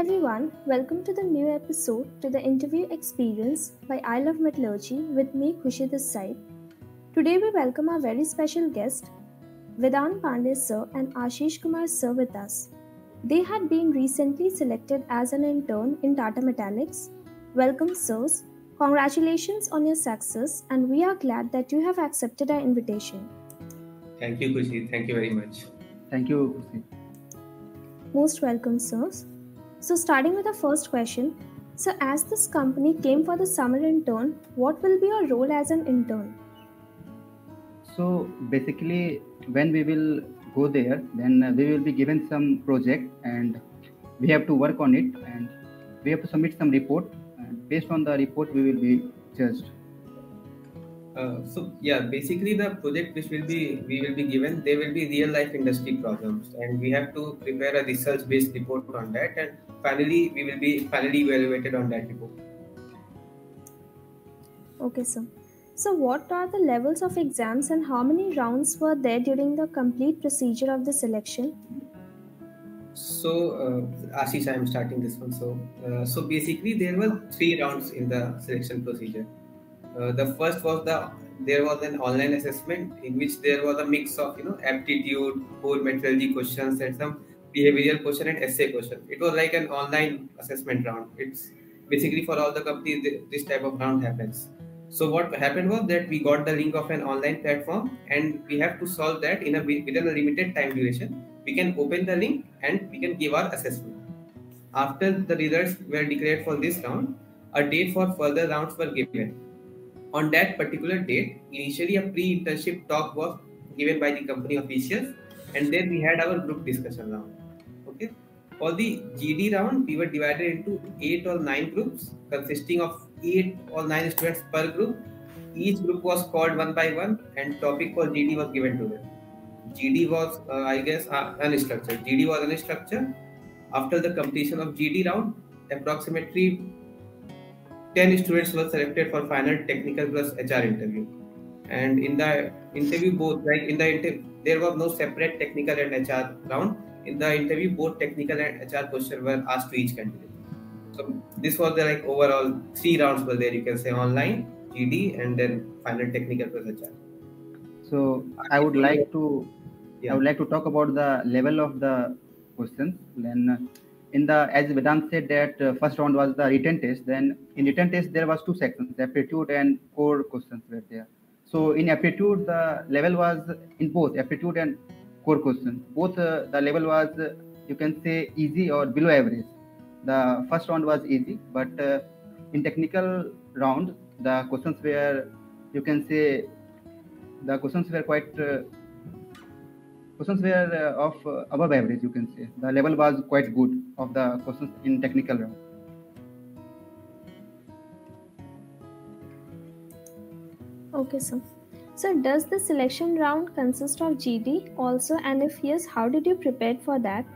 everyone, welcome to the new episode to the interview experience by I Love Metallurgy with me Khushi this side. Today we welcome our very special guest Vedant Pandey sir and Ashish Kumar sir with us. They had been recently selected as an intern in Tata Metaliks. Welcome sirs. Congratulations on your success and we are glad that you have accepted our invitation. Thank you Khushi. Thank you very much. Thank you Khushi. Most welcome sirs. So, starting with the first question So, as this company came for the summer intern, what will be your role as an intern? So, basically, when we will go there, then we will be given some project and we have to work on it and we have to submit some report. And based on the report, we will be judged. Uh, so yeah, basically the project which will be we will be given, they will be real life industry problems, and we have to prepare a research based report on that, and finally we will be finally evaluated on that report. Okay, sir. So, what are the levels of exams and how many rounds were there during the complete procedure of the selection? So, uh, Ashish, I am starting this one. So, uh, so basically, there were three rounds in the selection procedure. Uh, the first was the there was an online assessment in which there was a mix of you know aptitude, core metallurgy questions, and some behavioral question and essay question. It was like an online assessment round. It's basically for all the companies this type of round happens. So what happened was that we got the link of an online platform and we have to solve that in a within a limited time duration. We can open the link and we can give our assessment. After the results were declared for this round, a date for further rounds were given on that particular date, initially a pre-internship talk was given by the company officials, and then we had our group discussion round. For the GD round, we were divided into eight or nine groups, consisting of eight or nine students per group. Each group was called one by one, and topic for GD was given to them. GD was, uh, I guess, uh, unstructured. GD was unstructured. After the completion of GD round, approximately 10 students were selected for final technical plus HR interview. And in the interview, both like in the interview, there was no separate technical and HR round. In the interview, both technical and HR questions were asked to each candidate. So this was the like overall three rounds were there. You can say online, GD, and then final technical plus HR. So I would like to, yeah. I would like to talk about the level of the questions. Then in the as Vedant said that uh, first round was the written test. Then in written test there was two sections, aptitude and core questions were there. So in aptitude the level was in both aptitude and core questions. Both uh, the level was uh, you can say easy or below average. The first round was easy, but uh, in technical round the questions were you can say the questions were quite questions were uh, of uh, above average, you can say. The level was quite good of the questions in technical round. Okay, sir. So, does the selection round consist of GD also? And if yes, how did you prepare for that?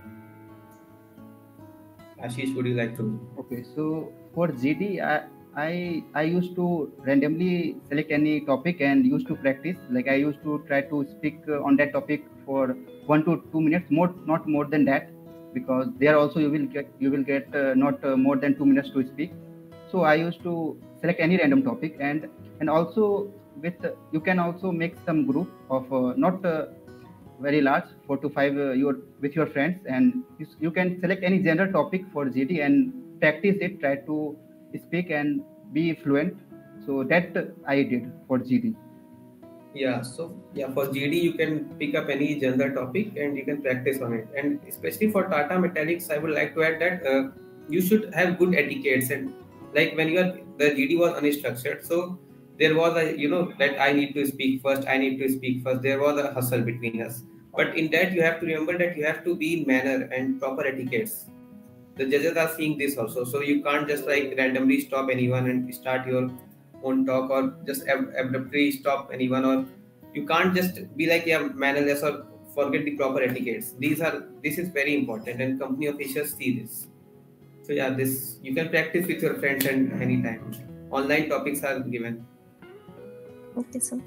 Ashish, would you like to? Okay, so for GD, I, I I used to randomly select any topic and used to practice. Like I used to try to speak uh, on that topic for one to two minutes, more not more than that, because there also you will get you will get uh, not uh, more than two minutes to speak. So I used to select any random topic and and also with uh, you can also make some group of uh, not uh, very large four to five your with your friends and you, you can select any general topic for GD and practice it. Try to speak and be fluent. So that I did for GD. Yeah, so yeah, for GD you can pick up any general topic and you can practice on it. And especially for Tata Metaliks, I would like to add that uh, you should have good etiquettes and like when you are the GD was unstructured, so there was a you know that I need to speak first, I need to speak first. There was a hustle between us. But in that you have to remember that you have to be in manner and proper etiquettes. The judges are seeing this also. So you can't just like randomly stop anyone and start your own talk or just ab- abruptly stop anyone or you can't just be like yeah mannerless or forget the proper etiquettes. These are this is very important and company officials see this. So yeah this you can practice with your friends and anytime. Online topics are given okay so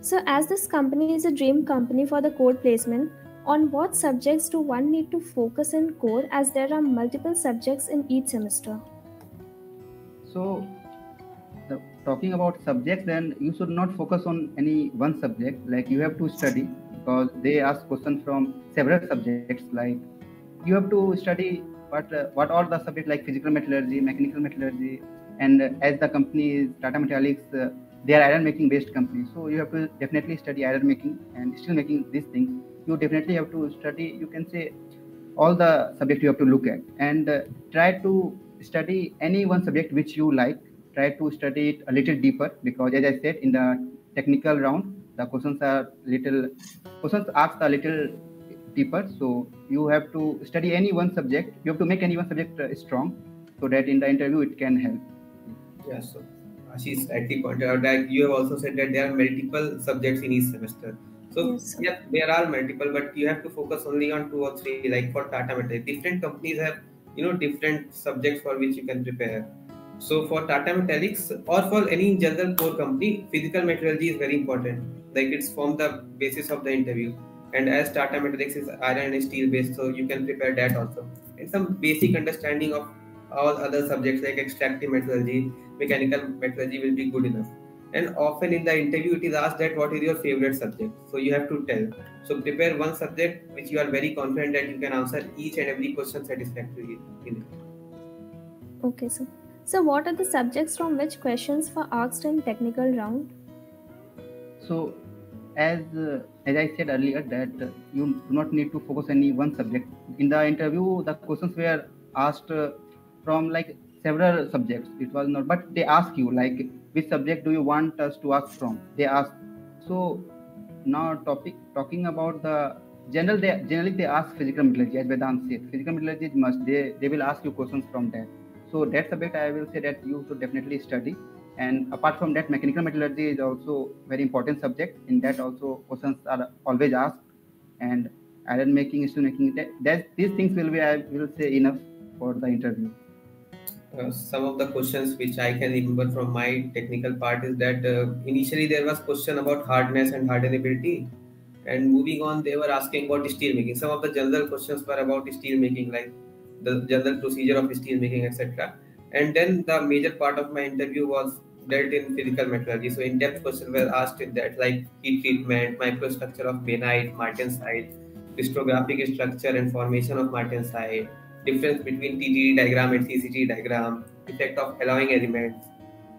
so as this company is a dream company for the code placement On what subjects do one need to focus in core as there are multiple subjects in each semester? So, the, talking about subjects, then you should not focus on any one subject. Like you have to study because they ask questions from several subjects. Like you have to study what uh, what are the subjects like physical metallurgy, mechanical metallurgy, and uh, as the company is Tata Metaliks, uh, they are iron making based companies So you have to definitely study iron making and steel making these things. You definitely have to study. You can say all the subjects you have to look at and uh, try to study any one subject which you like. Try to study it a little deeper because, as I said, in the technical round, the questions are little questions asked a little deeper. So you have to study any one subject. You have to make any one subject uh, strong, so that in the interview it can help. Yeah. So Ashish rightly pointed out that you have also said that there are multiple subjects in each semester. So Yes, yeah, there are multiple, but you have to focus only on two or three. Like for Tata Metals, different companies have you know different subjects for which you can prepare. So for Tata Metaliks or for any general core company, physical metallurgy is very important. Like it's form the basis of the interview. And as Tata Metaliks is iron and steel based, so you can prepare that also. And some basic understanding of all other subjects like extractive metallurgy, mechanical metallurgy will be good enough. And often in the interview, it is asked that what is your favorite subject. So you have to tell. So prepare one subject which you are very confident that you can answer each and every question satisfactorily in it. Okay, sir. So, what are the subjects from which questions were asked in technical round? So, as uh, as I said earlier, that uh, you do not need to focus any one subject. In the interview, the questions were asked uh, from like several subjects. It was not, but they ask you like which subject do you want us to ask from? They ask. So now topic talking about the general. They generally they ask physical metallurgy as Vedant said. Physical metallurgy is must. They they will ask you questions from that. So that subject I will say that you should definitely study and apart from that mechanical metallurgy is also very important subject in that also questions are always asked and iron making steel making that, that these things will be i will say enough for the interview Uh, some of the questions which I can remember from my technical part is that uh, initially there was question about hardness and hardenability, and moving on they were asking about steel making. Some of the general questions were about steel making, like the general procedure of steel making, etc. And then the major part of my interview was dealt in physical metallurgy. So in-depth questions were asked in that, like heat treatment, microstructure of bainite, martensite, crystallographic structure and formation of martensite, difference between TTT diagram and CCT diagram, effect of alloying elements,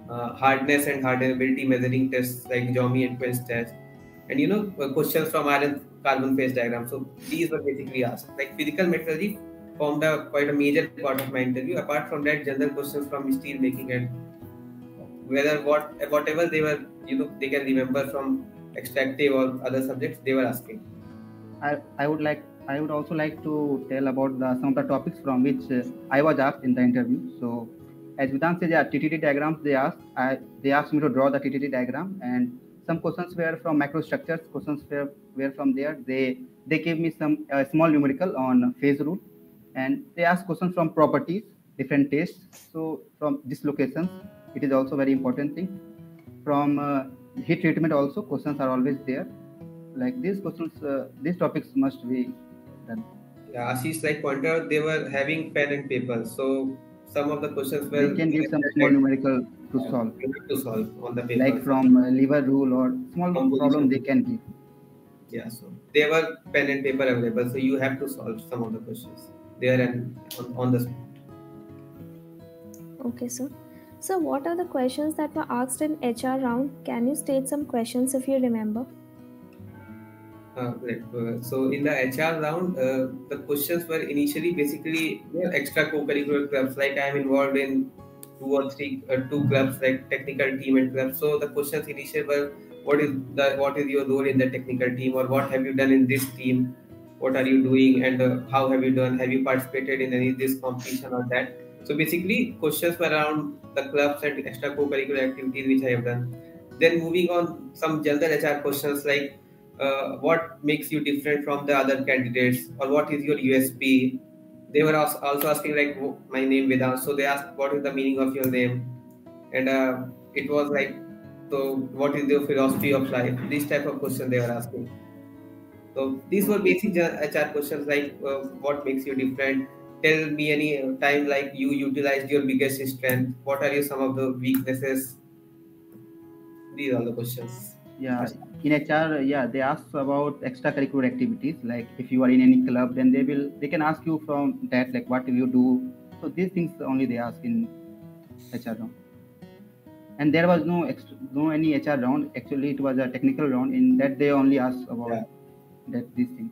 uh, hardness and hardenability measuring tests like Jominy end Quench test, and you know uh, questions from iron carbon phase diagram. So these were basically asked. Like physical metallurgy formed a quite a major part of my interview. Apart from that, general questions from steel making and whether what whatever they were you know they can remember from extractive or other subjects they were asking. I i would like i would also like to tell about the some of the topics from which uh, i was asked in the interview so as Vedant said, yeah, diagrams they asked. I, they asked me to draw the TTT diagram, and some questions were from microstructures. Questions were, were from there. They they gave me some uh, small numerical on phase rule, and they asked questions from properties, different tests. So from dislocations, it is also very important thing. From uh, heat treatment also questions are always there. Like these questions, uh, these topics must be done. Yeah, Ashish like pointed out they were having pen and paper. So some of the questions were They can give some small numerical to solve. To solve on the paper. like from uh, lever rule or small Composition. problem they can give yeah, so they were pen and paper available, so you have to solve some of the questions there and on, on the spot. Okay, sir. So, what are the questions that were asked in HR round? Can you state some questions if you remember? Uh, right. Uh, so in the HR round, uh, the questions were initially basically you know, extra co-curricular clubs. Like I am involved in two or three, uh, two clubs like technical team and clubs. So the questions initially were, what is the what is your role in the technical team, or what have you done in this team? What are you doing, and uh, how have you done? Have you participated in any of this competition or that? So basically, questions were around the clubs and extra co-curricular activities which I have done. Then moving on, some general HR questions like uh, what makes you different from the other candidates or what is your USP. They were also asking like "Oh, my name Vedant, so they asked what is the meaning of your name, and uh, it was like so what is your philosophy of life? This type of question they were asking. So these were basic HR questions like uh, what makes you different. Tell me any time like you utilized your biggest strength. What are your some of the weaknesses? These are the questions. Yeah, in HR, yeah, they ask about extracurricular activities. Like if you are in any club, then they will they can ask you from that like what do you do. So these things only they ask in HR round. And there was no extra, no any HR round. Actually, it was a technical round. In that they only ask about yeah. that these things.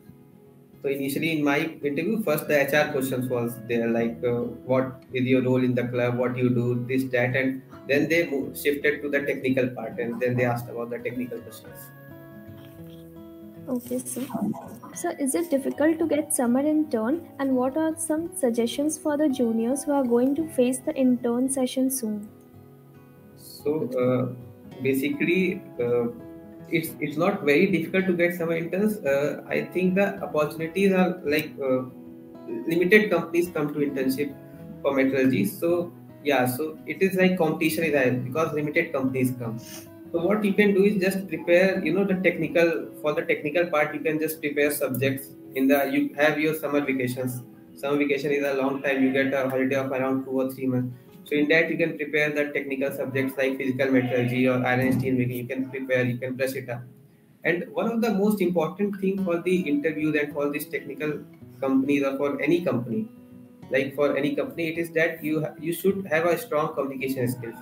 So initially in my interview, first the HR questions was there like uh, what is your role in the club, what you do, this, that, and then they moved, shifted to the technical part, and then they asked about the technical questions. Okay, so so is it difficult to get summer intern, and what are some suggestions for the juniors who are going to face the intern session soon? So uh, basically. Uh, it's it's not very difficult to get summer interns. Uh, I think the opportunities are like uh, limited companies come to internship for metallurgy. So yeah, so it is like competition is high because limited companies come. So what you can do is just prepare, you know, the technical for the technical part. You can just prepare subjects in the you have your summer vacations. Summer vacation is a long time. You get a holiday of around two or three months so in that you can prepare the technical subjects like physical metallurgy or iron steel making. You can prepare, you can brush it up. And one of the most important thing for the interviews and for this technical companies or for any company, like for any company, it is that you you should have a strong communication skills.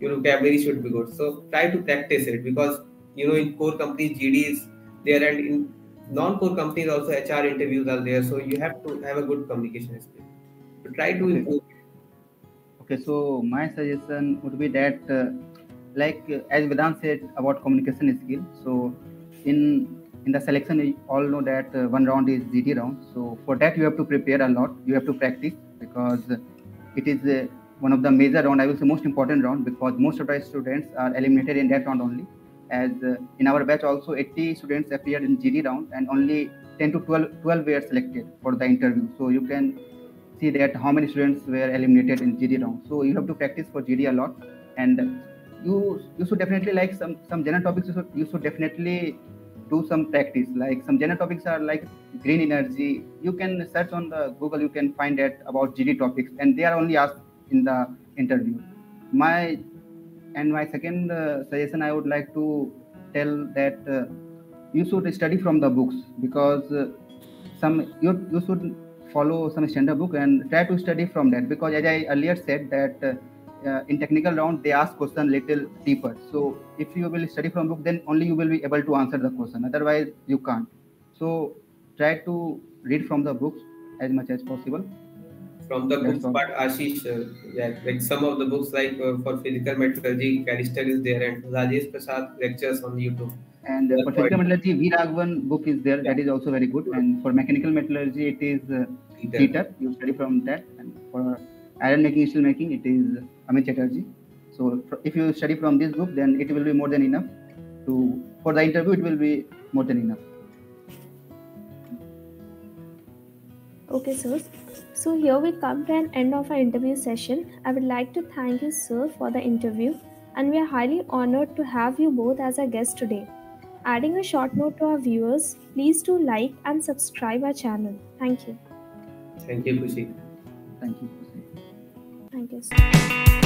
Your vocabulary should be good. So try to practice it because you know in core companies GD is there and in non-core companies also HR interviews are there. So you have to have a good communication skill. So try to improve Okay, so my suggestion would be that, uh, like uh, as Vedant said about communication skill. So in in the selection, you all know that uh, one round is GD round. So for that, you have to prepare a lot. You have to practice because it is uh, one of the major round. I will say most important round because most of the students are eliminated in that round only. As uh, in our batch, also 80 students appeared in GD round and only 10 to 12, 12 were selected for the interview. So you can see that how many students were eliminated in GD round. So you have to practice for GD a lot, and you you should definitely like some some general topics. You should, you should definitely do some practice. Like some general topics are like green energy. You can search on the Google. You can find that about GD topics, and they are only asked in the interview. My and my second uh, suggestion I would like to tell that uh, you should study from the books because uh, some you you should follow some standard book and try to study from that because as I earlier said that uh, in technical round they ask question little deeper. So if you will study from book, then only you will be able to answer the question. Otherwise you can't. So try to read from the books as much as possible. From the books, but Ashish, uh, yeah, like some of the books like uh, for physical metallurgy, Callister is there, and Rajesh Prasad lectures on YouTube. And uh, for physical metallurgy, V. Raghavan book is there. Yeah. That is also very good. And for mechanical metallurgy, it is uh, Dieter. You study from that. And for iron making, steel making, it is Amit Chatterjee. So if you study from this book, then it will be more than enough. To for the interview, it will be more than enough. Okay, sir. So here we come to an end of our interview session. I would like to thank you, sir, for the interview, and we are highly honored to have you both as our guest today. Adding a short note to our viewers, please do like and subscribe our channel. Thank you. Thank you, Khushi. Thank you. Thank you.